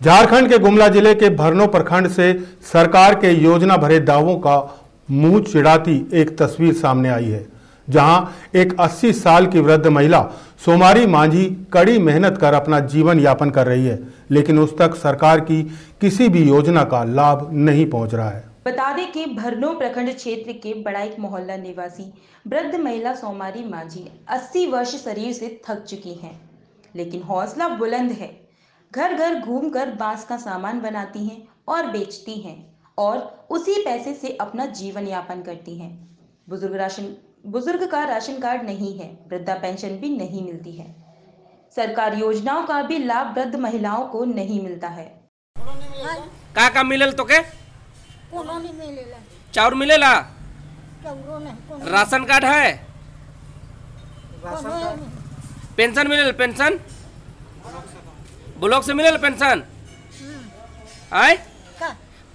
झारखंड के गुमला ज़िले के भरनो प्रखंड से सरकार के योजना भरे दावों का मुँह चिड़ाती एक तस्वीर सामने आई है, जहाँ एक 80 साल की वृद्ध महिला सोमारी मांझी कड़ी मेहनत कर अपना जीवन यापन कर रही है, लेकिन उस तक सरकार की किसी भी योजना का लाभ नहीं पहुँच रहा है। बता दें कि भरनो प्रखंड क्षेत्र के बड़ाइक मोहल्ला निवासी वृद्ध महिला सोमारी मांझी 80 वर्ष शरीर से थक चुकी हैं, लेकिन हौसला बुलंद है। घर घर घूमकर बाँस का सामान बनाती हैं और बेचती हैं और उसी पैसे से अपना जीवन यापन करती हैं। बुज़ुर्ग राशन बुज़ुर्ग का राशन कार्ड नहीं है वृद्धा पेंशन भी नहीं मिलती है। सरकार योजनाओं का भी लाभ वृद्ध महिलाओं को नहीं मिलता है। का का मिलल कोनो नहीं मिलेला। चाउर मिलेला? चाउरो नहीं राशन कार्ड है? पेंशन मिलेल पेंशन? ब्लॉक से मिलेल पेंशन? आय?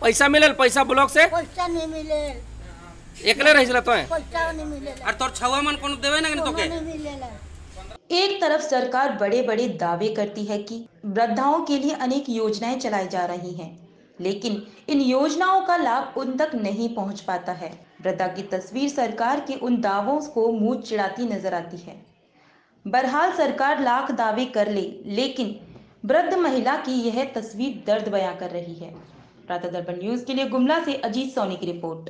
पैसा मिलेल पैसा ब्लॉक से? पैसा नहीं मिले एकले रहिस तो पैसा नहीं मिलेला। और तोर छवा मन कोनो देवे ना मिलेला। एक तरफ़ सरकार बड़े बड़े दावे करती है कि वृद्धाओं के लिए अनेक योजनाएँ चलाई जा रही हैं लेकिन इन योजनाओं का लाभ उन तक नहीं पहुँच पाता है। वृद्धा की तस्वीर सरकार के उन दावों को मुँह चिड़ाती नज़र आती है। बहरहाल सरकार लाख दावे कर ले लेकिन वृद्ध महिला की यह तस्वीर दर्द बयां कर रही है। प्रातः दर्पण न्यूज़ के लिए गुमला से अजीत सोनी की रिपोर्ट।